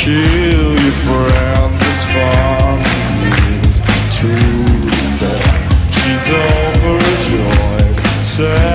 kill your friends as far as to be fair. She's overjoyed. Sad